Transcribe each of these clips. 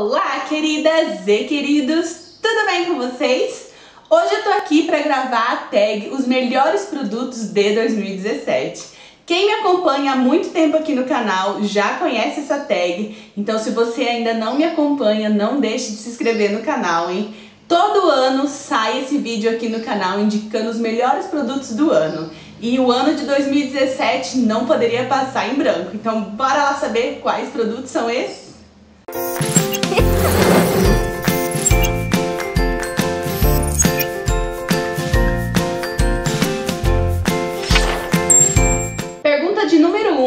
Olá, queridas e queridos! Tudo bem com vocês? Hoje eu tô aqui para gravar a tag Os Melhores Produtos de 2017. Quem me acompanha há muito tempo aqui no canal já conhece essa tag, então se você ainda não me acompanha, não deixe de se inscrever no canal, hein? Todo ano sai esse vídeo aqui no canal indicando os melhores produtos do ano. E o ano de 2017 não poderia passar em branco. Então bora lá saber quais produtos são esses?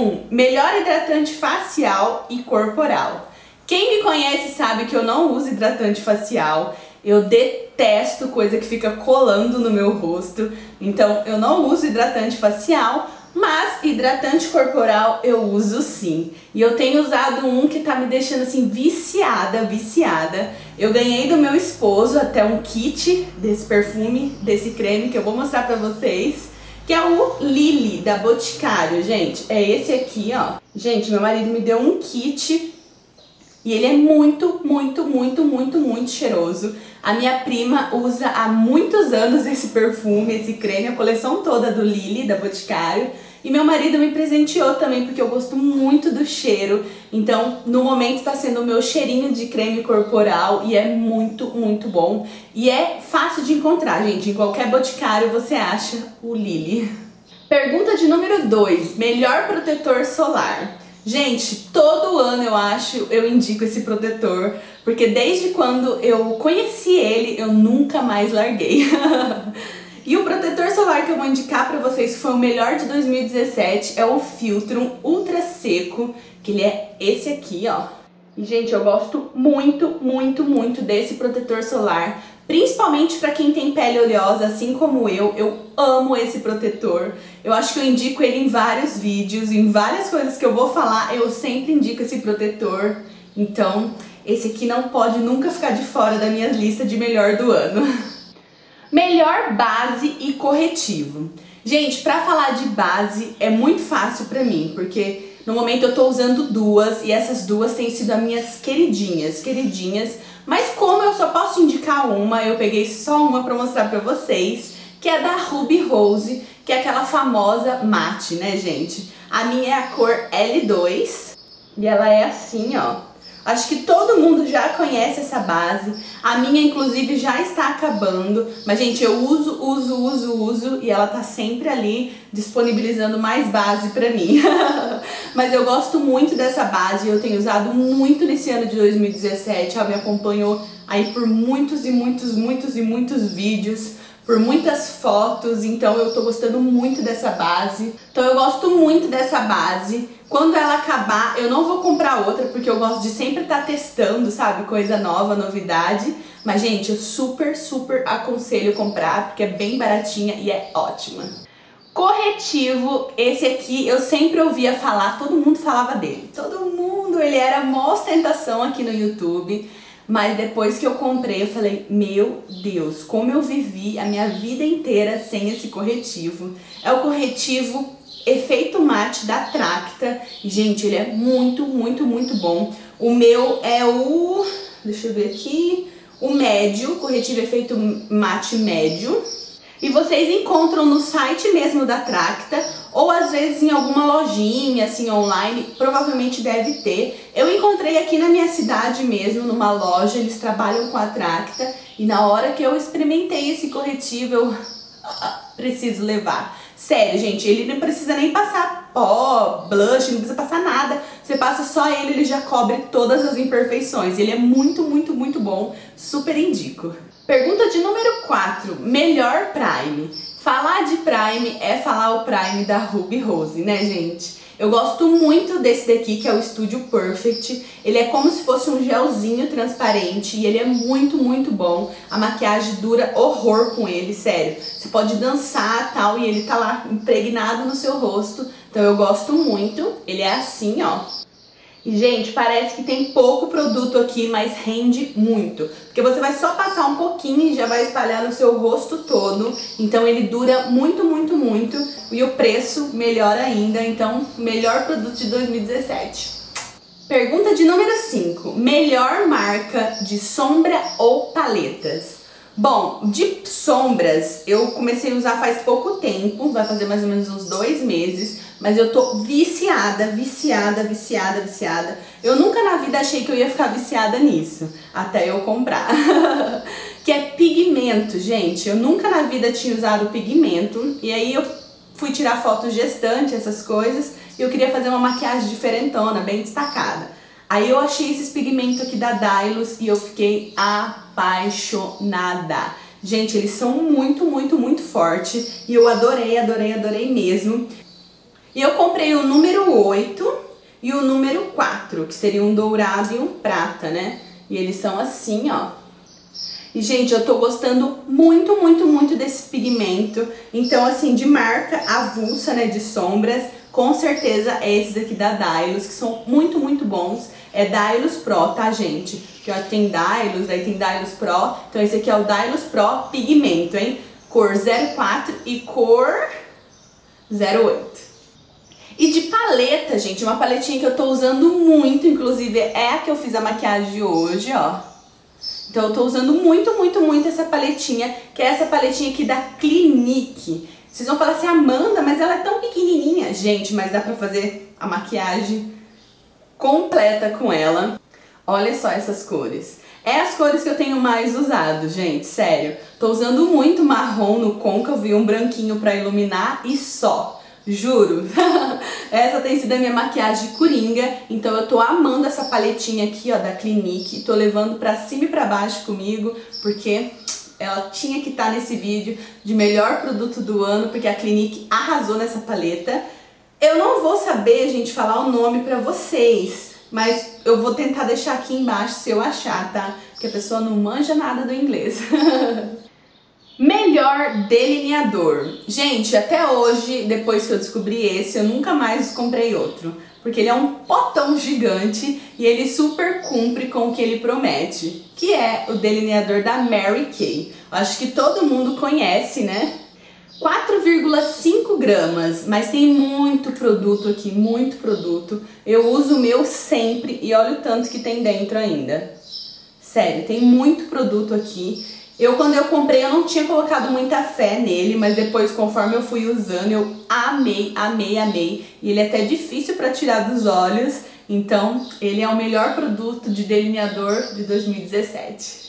1: um, melhor hidratante facial e corporal. Quem me conhece sabe que eu não uso hidratante facial. Eu detesto coisa que fica colando no meu rosto. Então eu não uso hidratante facial, mas hidratante corporal eu uso sim. E eu tenho usado um que tá me deixando assim viciada, viciada. Eu ganhei do meu esposo até um kit desse perfume, desse creme que eu vou mostrar pra vocês. Que é o Lily da Boticário, gente. É esse aqui, ó. Gente, meu marido me deu um kit e ele é muito, muito, muito, muito, muito cheiroso. A minha prima usa há muitos anos esse perfume, esse creme, a coleção toda do Lily, da Boticário. E meu marido me presenteou também, porque eu gosto muito do cheiro. Então, no momento está sendo o meu cheirinho de creme corporal e é muito, muito bom. E é fácil de encontrar, gente. Em qualquer boticário você acha o Lily. Pergunta de número 2. Melhor protetor solar. Gente, todo ano eu acho, eu indico esse protetor, porque desde quando eu conheci ele, eu nunca mais larguei. e o protetor solar que eu vou indicar para vocês foi o melhor de 2017, é o Filtrum Ultra Seco, que ele é esse aqui, ó. E, gente, eu gosto muito, muito, muito desse protetor solar, Principalmente para quem tem pele oleosa, assim como eu, eu amo esse protetor. Eu acho que eu indico ele em vários vídeos, em várias coisas que eu vou falar, eu sempre indico esse protetor. Então, esse aqui não pode nunca ficar de fora da minha lista de melhor do ano. melhor base e corretivo. Gente, para falar de base é muito fácil para mim, porque no momento eu tô usando duas e essas duas têm sido as minhas queridinhas, queridinhas mas como eu só posso indicar uma, eu peguei só uma para mostrar para vocês, que é da Ruby Rose, que é aquela famosa mate, né, gente? A minha é a cor L2 e ela é assim, ó. Acho que todo mundo já conhece essa base. A minha, inclusive, já está acabando. Mas, gente, eu uso, uso, uso, uso e ela tá sempre ali disponibilizando mais base pra mim. mas eu gosto muito dessa base. Eu tenho usado muito nesse ano de 2017. Ela me acompanhou aí por muitos e muitos, muitos e muitos vídeos por muitas fotos, então eu tô gostando muito dessa base. Então eu gosto muito dessa base. Quando ela acabar, eu não vou comprar outra, porque eu gosto de sempre estar tá testando, sabe? Coisa nova, novidade. Mas, gente, eu super, super aconselho comprar, porque é bem baratinha e é ótima. Corretivo, esse aqui eu sempre ouvia falar, todo mundo falava dele. Todo mundo, ele era uma ostentação aqui no YouTube. Mas depois que eu comprei, eu falei, meu Deus, como eu vivi a minha vida inteira sem esse corretivo. É o corretivo efeito mate da Tracta. Gente, ele é muito, muito, muito bom. O meu é o... deixa eu ver aqui... O médio, corretivo efeito mate médio. E vocês encontram no site mesmo da Tracta ou às vezes em alguma lojinha assim online, provavelmente deve ter. Eu encontrei aqui na minha cidade mesmo, numa loja, eles trabalham com a Tracta e na hora que eu experimentei esse corretivo, eu preciso levar. Sério, gente, ele não precisa nem passar pó, blush, não precisa passar nada. Você passa só ele, ele já cobre todas as imperfeições. Ele é muito, muito, muito bom. Super indico. Pergunta de número 4. Melhor Prime. Falar de Prime é falar o Prime da Ruby Rose, né, gente? Eu gosto muito desse daqui, que é o Studio Perfect. Ele é como se fosse um gelzinho transparente e ele é muito, muito bom. A maquiagem dura horror com ele, sério. Você pode dançar tal e ele tá lá impregnado no seu rosto. Então eu gosto muito. Ele é assim, ó. E, gente, parece que tem pouco produto aqui, mas rende muito. Porque você vai só passar um pouquinho e já vai espalhar no seu rosto todo. Então ele dura muito, muito, muito. E o preço melhor ainda. Então, melhor produto de 2017. Pergunta de número 5. Melhor marca de sombra ou paletas? Bom, de sombras eu comecei a usar faz pouco tempo, vai fazer mais ou menos uns dois meses, mas eu tô viciada, viciada, viciada, viciada. Eu nunca na vida achei que eu ia ficar viciada nisso, até eu comprar. que é pigmento, gente. Eu nunca na vida tinha usado pigmento, e aí eu fui tirar fotos gestante, essas coisas, e eu queria fazer uma maquiagem diferentona, bem destacada. Aí eu achei esses pigmentos aqui da Dylos e eu fiquei apaixonada. Gente, eles são muito, muito, muito fortes e eu adorei, adorei, adorei mesmo. E eu comprei o número 8 e o número 4, que seria um dourado e um prata, né? E eles são assim, ó. E, gente, eu tô gostando muito, muito, muito desse pigmento. Então, assim, de marca avulsa, né, de sombras, com certeza é esses aqui da Dylos, que são muito, muito bons. É Dylos Pro, tá, gente? Que ó, tem Dylos, aí tem Dylos Pro. Então esse aqui é o Dylos Pro Pigmento, hein? Cor 04 e cor 08. E de paleta, gente, uma paletinha que eu tô usando muito, inclusive é a que eu fiz a maquiagem hoje, ó. Então eu tô usando muito, muito, muito essa paletinha, que é essa paletinha aqui da Clinique. Vocês vão falar assim, Amanda, mas ela é tão pequenininha. Gente, mas dá pra fazer a maquiagem completa com ela. Olha só essas cores. É as cores que eu tenho mais usado, gente, sério. Tô usando muito marrom no côncavo e um branquinho pra iluminar e só. Juro. essa tem sido a minha maquiagem coringa, então eu tô amando essa paletinha aqui, ó, da Clinique. Tô levando pra cima e pra baixo comigo, porque ela tinha que estar tá nesse vídeo de melhor produto do ano, porque a Clinique arrasou nessa paleta. Eu não vou saber, gente, falar o nome pra vocês, mas eu vou tentar deixar aqui embaixo se eu achar, tá? Porque a pessoa não manja nada do inglês. Melhor delineador. Gente, até hoje, depois que eu descobri esse, eu nunca mais comprei outro. Porque ele é um potão gigante e ele super cumpre com o que ele promete. Que é o delineador da Mary Kay. Acho que todo mundo conhece, né? 4,5 gramas, mas tem muito produto aqui, muito produto. Eu uso o meu sempre e olha o tanto que tem dentro ainda. Sério, tem muito produto aqui. Eu, quando eu comprei, eu não tinha colocado muita fé nele, mas depois, conforme eu fui usando, eu amei, amei, amei. E ele é até difícil para tirar dos olhos, então ele é o melhor produto de delineador de 2017.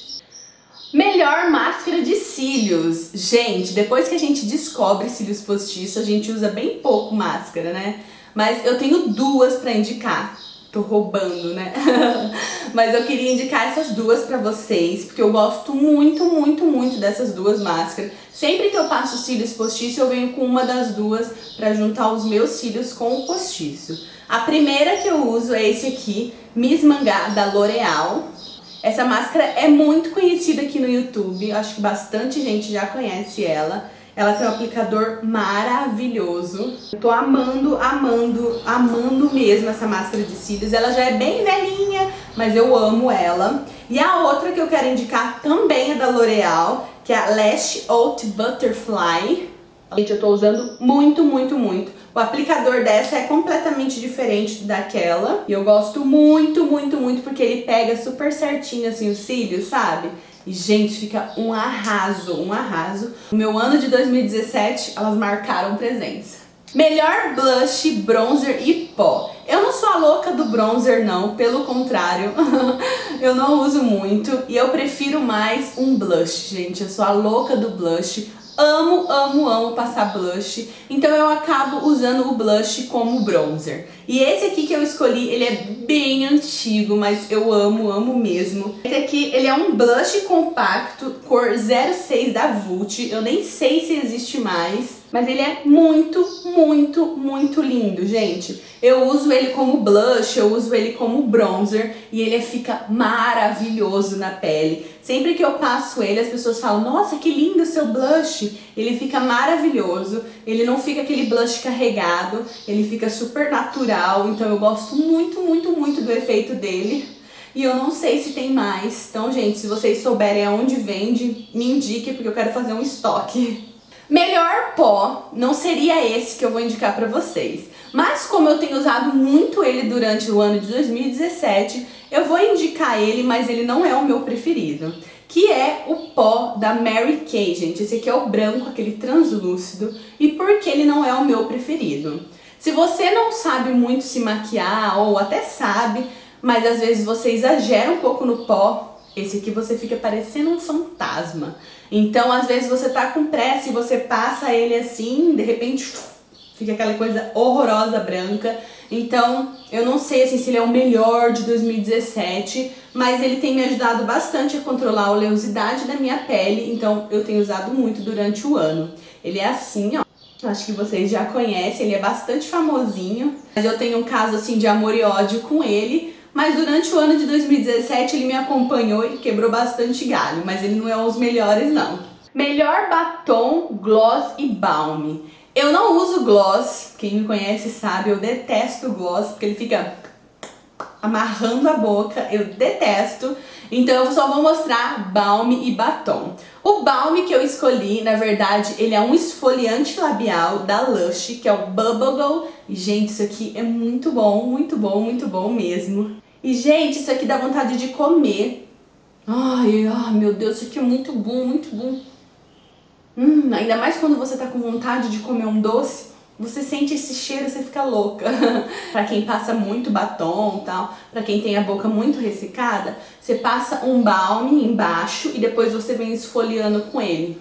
Melhor máscara de cílios. Gente, depois que a gente descobre cílios postiços, a gente usa bem pouco máscara, né? Mas eu tenho duas para indicar. Tô roubando, né? Mas eu queria indicar essas duas para vocês, porque eu gosto muito, muito, muito dessas duas máscaras. Sempre que eu passo cílios postiços, eu venho com uma das duas para juntar os meus cílios com o postiço. A primeira que eu uso é esse aqui, Miss Mangá, da L'Oreal. Essa máscara é muito conhecida aqui no YouTube, acho que bastante gente já conhece ela. Ela tem um aplicador maravilhoso. Eu tô amando, amando, amando mesmo essa máscara de cílios. Ela já é bem velhinha, mas eu amo ela. E a outra que eu quero indicar também é da L'Oreal, que é a Lash Out Butterfly. Gente, eu tô usando muito, muito, muito. O aplicador dessa é completamente diferente daquela. E eu gosto muito, muito, muito porque ele pega super certinho assim os cílios, sabe? E, gente, fica um arraso, um arraso. No meu ano de 2017, elas marcaram presença. Melhor blush, bronzer e pó. Eu não sou a louca do bronzer, não, pelo contrário. eu não uso muito e eu prefiro mais um blush, gente. Eu sou a louca do blush amo, amo, amo passar blush, então eu acabo usando o blush como bronzer. E esse aqui que eu escolhi, ele é bem antigo, mas eu amo, amo mesmo. Esse aqui, ele é um blush compacto, cor 06 da Vult, eu nem sei se existe mais. Mas ele é muito, muito, muito lindo, gente. Eu uso ele como blush, eu uso ele como bronzer e ele fica maravilhoso na pele. Sempre que eu passo ele, as pessoas falam, nossa, que lindo seu blush. Ele fica maravilhoso, ele não fica aquele blush carregado, ele fica super natural. Então eu gosto muito, muito, muito do efeito dele. E eu não sei se tem mais. Então, gente, se vocês souberem aonde vende, me indique, porque eu quero fazer um estoque. Melhor pó não seria esse que eu vou indicar para vocês. Mas como eu tenho usado muito ele durante o ano de 2017, eu vou indicar ele, mas ele não é o meu preferido. Que é o pó da Mary Kay, gente. Esse aqui é o branco, aquele translúcido. E por que ele não é o meu preferido? Se você não sabe muito se maquiar, ou até sabe, mas às vezes você exagera um pouco no pó, esse aqui você fica parecendo um fantasma. Então, às vezes você tá com pressa e você passa ele assim, de repente fica aquela coisa horrorosa branca. Então, eu não sei assim, se ele é o melhor de 2017, mas ele tem me ajudado bastante a controlar a oleosidade da minha pele, então eu tenho usado muito durante o ano. Ele é assim, ó. Acho que vocês já conhecem, ele é bastante famosinho, mas eu tenho um caso assim de amor e ódio com ele, mas durante o ano de 2017 ele me acompanhou e quebrou bastante galho, mas ele não é os melhores não. Melhor batom, gloss e balm. Eu não uso gloss, quem me conhece sabe, eu detesto gloss, porque ele fica amarrando a boca, eu detesto. Então eu só vou mostrar balm e batom. O balm que eu escolhi, na verdade, ele é um esfoliante labial da Lush, que é o Bubble E, gente, isso aqui é muito bom, muito bom, muito bom mesmo. E, gente, isso aqui dá vontade de comer. Ai, ai, meu Deus, isso aqui é muito bom, muito bom. Hum, ainda mais quando você tá com vontade de comer um doce, você sente esse cheiro, você fica louca. para quem passa muito batom, tal, para quem tem a boca muito ressecada, você passa um balm embaixo e depois você vem esfoliando com ele.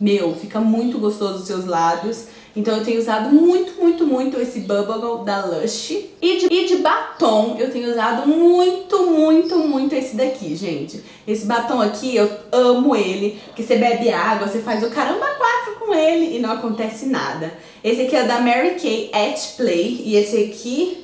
Meu, fica muito gostoso os seus lábios. Então eu tenho usado muito, muito, muito esse Bubble da Lush. E de, e de batom eu tenho usado muito, muito, muito esse daqui, gente. Esse batom aqui, eu amo ele, porque você bebe água, você faz o caramba quatro com ele e não acontece nada. Esse aqui é da Mary Kay at Play e esse aqui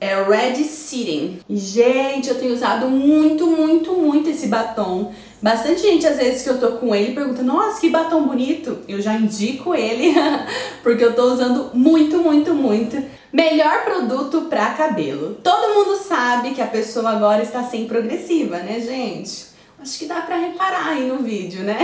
é Red Sitting. Gente, eu tenho usado muito, muito, muito esse batom. Bastante gente, às vezes, que eu tô com ele, pergunta, nossa, que batom bonito. Eu já indico ele, porque eu tô usando muito, muito, muito. Melhor produto pra cabelo. Todo mundo sabe que a pessoa agora está sem progressiva, né, gente? Acho que dá pra reparar aí no vídeo, né?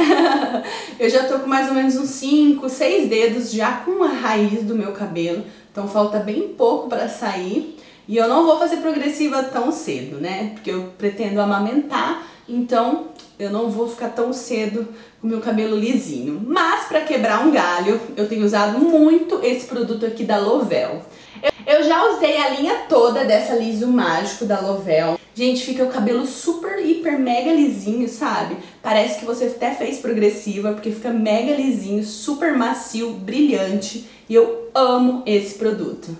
eu já tô com mais ou menos uns 5, 6 dedos já com a raiz do meu cabelo. Então falta bem pouco pra sair. E eu não vou fazer progressiva tão cedo, né? Porque eu pretendo amamentar, então eu não vou ficar tão cedo com meu cabelo lisinho. Mas para quebrar um galho, eu tenho usado muito esse produto aqui da Lovell. Eu já usei a linha toda dessa liso mágico da Lovell. Gente, fica o cabelo super, hiper, mega lisinho, sabe? Parece que você até fez progressiva, porque fica mega lisinho, super macio, brilhante. E eu amo esse produto.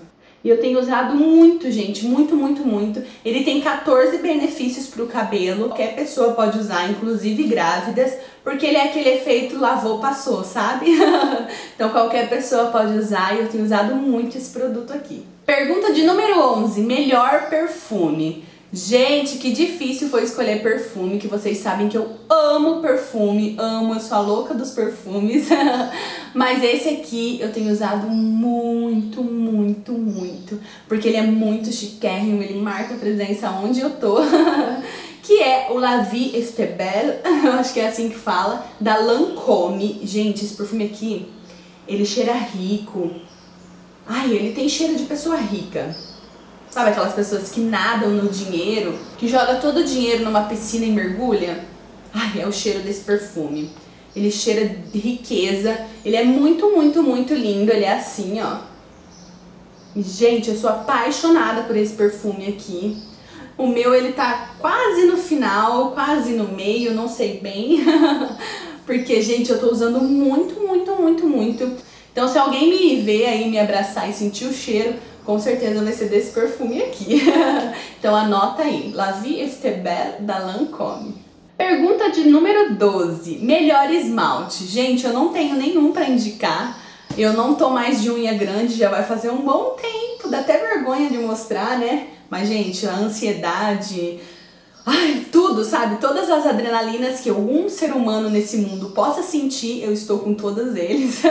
E eu tenho usado muito, gente, muito, muito, muito. Ele tem 14 benefícios para o cabelo. Qualquer pessoa pode usar, inclusive grávidas, porque ele é aquele efeito lavou, passou, sabe? então qualquer pessoa pode usar e eu tenho usado muito esse produto aqui. Pergunta de número 11, melhor perfume. Gente, que difícil foi escolher perfume, que vocês sabem que eu amo perfume, amo, eu sou a louca dos perfumes. Mas esse aqui eu tenho usado muito, muito, muito, porque ele é muito chiquérrimo, ele marca presença onde eu tô. que é o La Vie Estebelle, acho que é assim que fala, da Lancôme. Gente, esse perfume aqui, ele cheira rico. Ai, ele tem cheiro de pessoa rica. Sabe aquelas pessoas que nadam no dinheiro, que joga todo o dinheiro numa piscina e mergulha? Ai, é o cheiro desse perfume. Ele cheira de riqueza. Ele é muito, muito, muito lindo. Ele é assim, ó. Gente, eu sou apaixonada por esse perfume aqui. O meu, ele tá quase no final, quase no meio, não sei bem. Porque, gente, eu tô usando muito, muito, muito, muito. Então, se alguém me ver aí, me abraçar e sentir o cheiro, com certeza vai ser desse perfume aqui. então anota aí, La Vie da Lancôme. Pergunta de número 12, melhor esmalte. Gente, eu não tenho nenhum para indicar. Eu não tô mais de unha grande, já vai fazer um bom tempo, dá até vergonha de mostrar, né? Mas, gente, a ansiedade, ai, tudo, sabe? Todas as adrenalinas que algum ser humano nesse mundo possa sentir, eu estou com todas eles.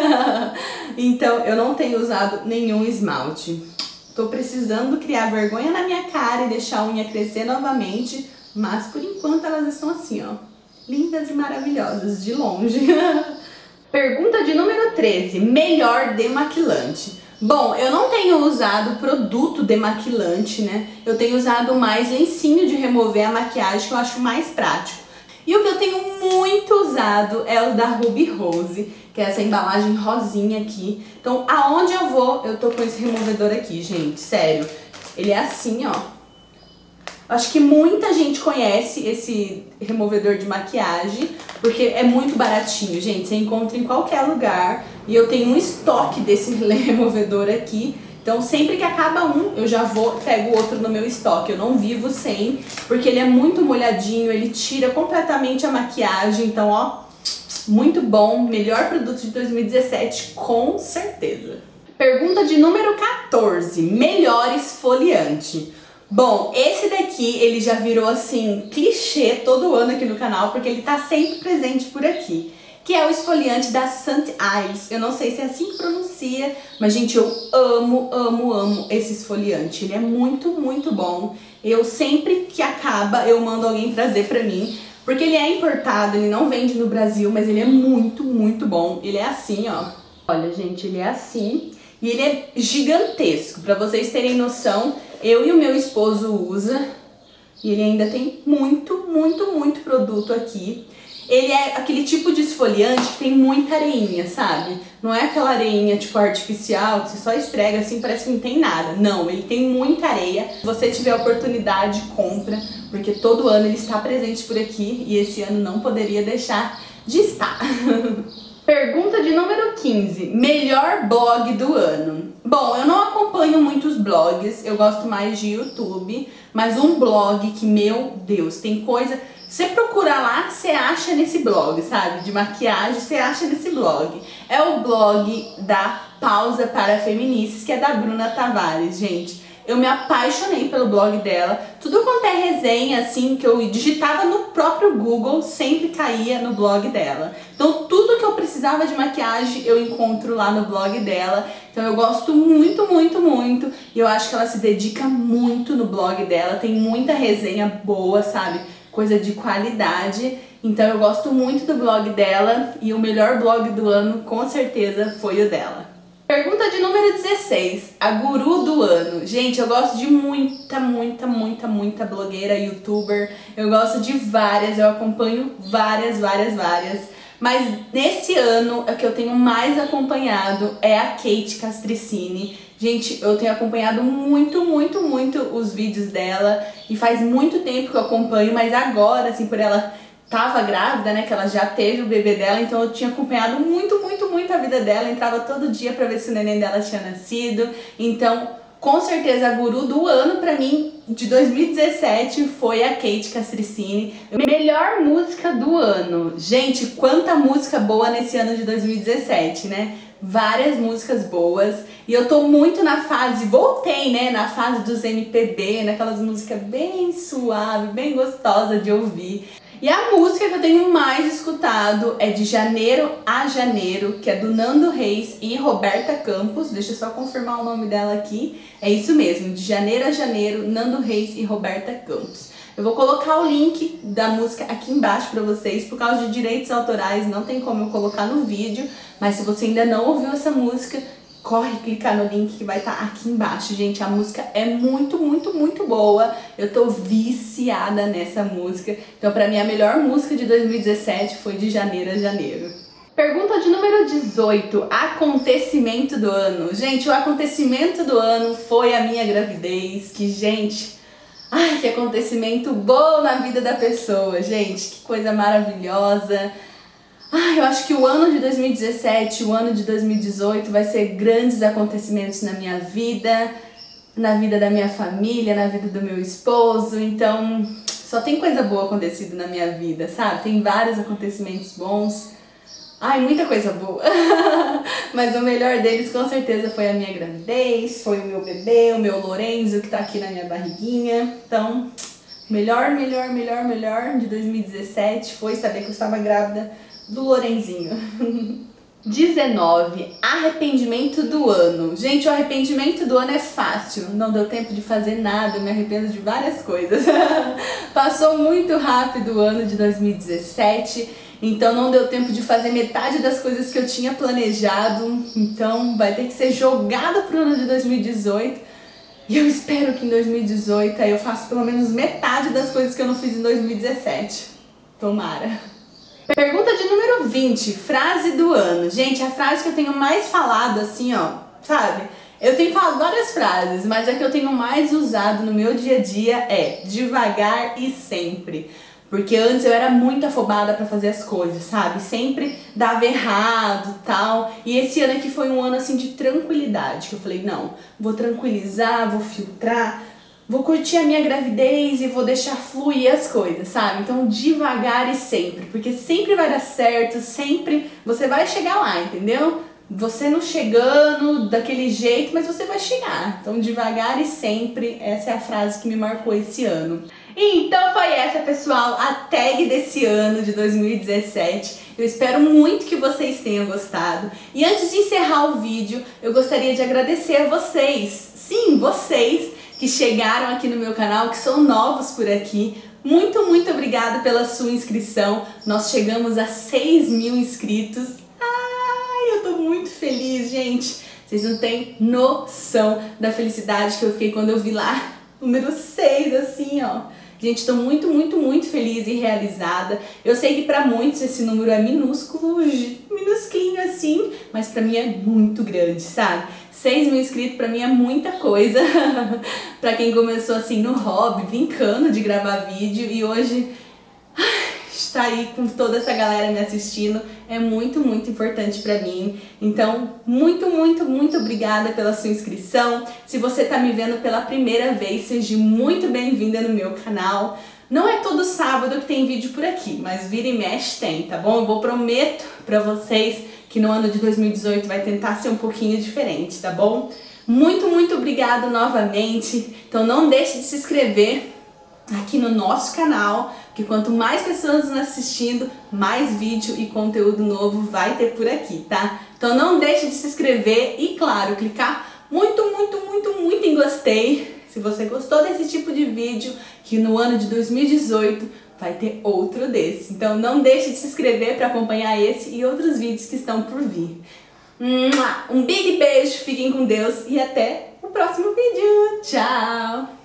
então, eu não tenho usado nenhum esmalte. Tô precisando criar vergonha na minha cara e deixar a unha crescer novamente, mas por enquanto elas estão assim, ó, lindas e maravilhosas, de longe. Pergunta de número 13: melhor demaquilante. Bom, eu não tenho usado produto demaquilante, né? Eu tenho usado mais lencinho de remover a maquiagem, que eu acho mais prático. E o que eu tenho muito usado é o da Ruby Rose, que é essa embalagem rosinha aqui. Então, aonde eu vou, eu tô com esse removedor aqui, gente, sério. Ele é assim, ó. Acho que muita gente conhece esse removedor de maquiagem, porque é muito baratinho, gente. Você encontra em qualquer lugar. E eu tenho um estoque desse removedor aqui. Então, sempre que acaba um, eu já vou, pego outro no meu estoque. Eu não vivo sem, porque ele é muito molhadinho, ele tira completamente a maquiagem. Então, ó, muito bom. Melhor produto de 2017, com certeza. Pergunta de número 14. Melhor esfoliante. Bom, esse daqui ele já virou assim clichê todo ano aqui no canal porque ele tá sempre presente por aqui, que é o esfoliante da St. Ives. Eu não sei se é assim que pronuncia, mas gente, eu amo, amo, amo esse esfoliante. Ele é muito, muito bom. Eu sempre que acaba, eu mando alguém trazer pra mim, porque ele é importado, ele não vende no Brasil, mas ele é muito, muito bom. Ele é assim, ó. Olha, gente, ele é assim. E ele é gigantesco. Para vocês terem noção, eu e o meu esposo usa. E ele ainda tem muito, muito, muito produto aqui. Ele é aquele tipo de esfoliante que tem muita areinha, sabe? Não é aquela areinha tipo artificial que você só esfrega assim, parece que não tem nada. Não, ele tem muita areia. Se você tiver oportunidade, compra, porque todo ano ele está presente por aqui e esse ano não poderia deixar de estar. Pergunta de número 15. Melhor blog do ano. Bom, eu não acompanho muitos blogs, eu gosto mais de YouTube, mas um blog que, meu Deus, tem coisa. Você procura lá, você acha nesse blog, sabe? De maquiagem, você acha nesse blog. É o blog da Pausa para Feministas, que é da Bruna Tavares, gente. Eu me apaixonei pelo blog dela. Tudo quanto é resenha, assim, que eu digitava no próprio Google, sempre caía no blog dela. Então, tudo que eu precisava de maquiagem, eu encontro lá no blog dela. Então, eu gosto muito, muito, muito. E eu acho que ela se dedica muito no blog dela. Tem muita resenha boa, sabe? Coisa de qualidade. Então, eu gosto muito do blog dela. E o melhor blog do ano, com certeza, foi o dela. Pergunta de número 16, a guru do ano. Gente, eu gosto de muita, muita, muita, muita blogueira, youtuber. Eu gosto de várias, eu acompanho várias, várias, várias. Mas nesse ano, o que eu tenho mais acompanhado é a Kate Castricini. Gente, eu tenho acompanhado muito, muito, muito os vídeos dela. E faz muito tempo que eu acompanho, mas agora, assim, por ela tava grávida, né, que ela já teve o bebê dela, então eu tinha acompanhado muito, muito, muito a vida dela, entrava todo dia para ver se o neném dela tinha nascido. Então, com certeza a guru do ano para mim de 2017 foi a Kate Castricini. Melhor música do ano. Gente, quanta música boa nesse ano de 2017, né? Várias músicas boas. E eu tô muito na fase, voltei, né, na fase dos MPB, naquelas músicas bem suave, bem gostosa de ouvir. E a música que eu tenho mais escutado é de Janeiro a Janeiro, que é do Nando Reis e Roberta Campos. Deixa eu só confirmar o nome dela aqui. É isso mesmo, de Janeiro a Janeiro, Nando Reis e Roberta Campos. Eu vou colocar o link da música aqui embaixo para vocês, por causa de direitos autorais, não tem como eu colocar no vídeo, mas se você ainda não ouviu essa música, corre clicar no link que vai estar tá aqui embaixo, gente. A música é muito, muito, muito boa. Eu tô viciada nessa música. Então, pra mim, a melhor música de 2017 foi de janeiro a janeiro. Pergunta de número 18. Acontecimento do ano. Gente, o acontecimento do ano foi a minha gravidez. Que, gente, ai, que acontecimento bom na vida da pessoa, gente. Que coisa maravilhosa. Ah, eu acho que o ano de 2017, o ano de 2018 vai ser grandes acontecimentos na minha vida, na vida da minha família, na vida do meu esposo. Então, só tem coisa boa acontecido na minha vida, sabe? Tem vários acontecimentos bons. Ai, muita coisa boa. Mas o melhor deles com certeza foi a minha gravidez, foi o meu bebê, o meu Lorenzo que tá aqui na minha barriguinha. Então, melhor, melhor, melhor, melhor de 2017 foi saber que eu estava grávida do Lorenzinho. 19. Arrependimento do ano. Gente, o arrependimento do ano é fácil. Não deu tempo de fazer nada, me arrependo de várias coisas. Passou muito rápido o ano de 2017 Então não deu tempo de fazer metade das coisas que eu tinha planejado. Então vai ter que ser jogada pro ano de 2018. E eu espero que em 2018 aí eu faça pelo menos metade das coisas que eu não fiz em 2017. Tomara. Pergunta de número 20, frase do ano. Gente, a frase que eu tenho mais falado assim, ó, sabe? Eu tenho falado várias frases, mas a que eu tenho mais usado no meu dia a dia é devagar e sempre. Porque antes eu era muito afobada para fazer as coisas, sabe? Sempre dava errado, tal. E esse ano aqui foi um ano assim de tranquilidade, que eu falei, não, vou tranquilizar, vou filtrar, vou curtir a minha gravidez e vou deixar fluir as coisas, sabe? Então, devagar e sempre, porque sempre vai dar certo, sempre você vai chegar lá, entendeu? você não chegando daquele jeito, mas você vai chegar. Então, devagar e sempre, essa é a frase que me marcou esse ano. Então foi essa, pessoal, a tag desse ano de 2017. Eu espero muito que vocês tenham gostado. E antes de encerrar o vídeo, eu gostaria de agradecer a vocês. Sim, vocês que chegaram aqui no meu canal, que são novos por aqui. Muito, muito obrigada pela sua inscrição. Nós chegamos a 6 mil inscritos tô muito feliz, gente. Vocês não têm noção da felicidade que eu fiquei quando eu vi lá número 6, assim, ó. Gente, tô muito, muito, muito feliz e realizada. Eu sei que para muitos esse número é minúsculo, minusquinho assim, mas para mim é muito grande, sabe? 6 mil inscritos para mim é muita coisa. para quem começou assim no hobby, brincando de gravar vídeo e hoje estar aí com toda essa galera me assistindo é muito, muito importante para mim. Então, muito, muito, muito obrigada pela sua inscrição. Se você está me vendo pela primeira vez, seja muito bem-vinda no meu canal. Não é todo sábado que tem vídeo por aqui, mas vira e mexe tem, tá bom? Eu vou prometo para vocês que no ano de 2018 vai tentar ser um pouquinho diferente, tá bom? Muito, muito obrigada novamente. Então não deixe de se inscrever aqui no nosso canal, que quanto mais pessoas nos assistindo, mais vídeo e conteúdo novo vai ter por aqui, tá? Então não deixe de se inscrever e, claro, clicar muito, muito, muito, muito em gostei se você gostou desse tipo de vídeo, que no ano de 2018 vai ter outro desse. Então não deixe de se inscrever para acompanhar esse e outros vídeos que estão por vir. Um big beijo, fiquem com Deus e até o próximo vídeo. Tchau!